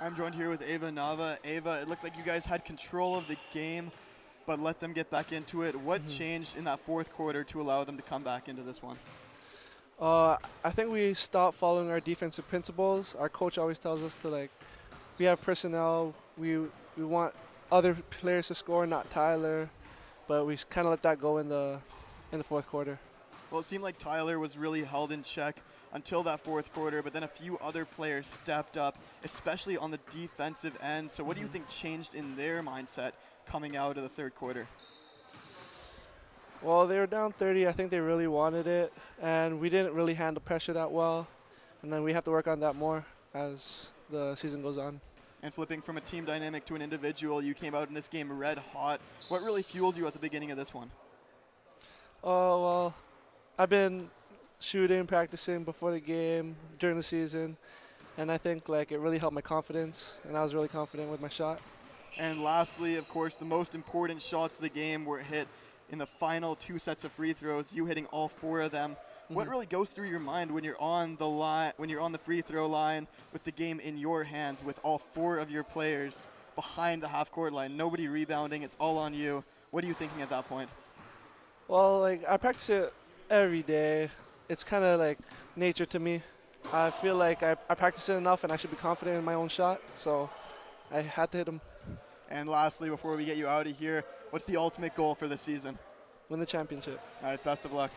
I'm joined here with Avan Nava. Avan, it looked like you guys had control of the game, but let them get back into it. What Mhm. changed in that fourth quarter to allow them to come back into this one? Uh, I think we stopped following our defensive principles. Our coach always tells us to like, we have personnel. We we want other players to score, not Tyler, but we kind of let that go in the in the fourth quarter. Well, it seemed like Tyler was really held in check until that fourth quarter, but then a few other players stepped up, especially on the defensive end. So, what do you Mhm. think changed in their mindset coming out of the third quarter? Well, they were down 30. I think they really wanted it, and we didn't really handle pressure that well. And then we have to work on that more as the season goes on. And flipping from a team dynamic to an individual, you came out in this game red hot. What really fueled you at the beginning of this one? Oh well, I've been shooting, practicing before the game, during the season, and I think like it really helped my confidence, and I was really confident with my shot. And lastly, of course, the most important shots of the game were hit in the final two sets of free throws, you hitting all four of them. What Mhm. really goes through your mind when you're on the line, when you're on the free throw line with the game in your hands, with all four of your players behind the half court line, nobody rebounding, it's all on you. What are you thinking at that point? Well, like I practice it every day. It's kind of like nature to me. I feel like I, I practice it enough, and I should be confident in my own shot. So I had to hit him, And lastly, before we get you out of here, what's the ultimate goal for the season? win the championship. All right, best of luck.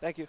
Thank you.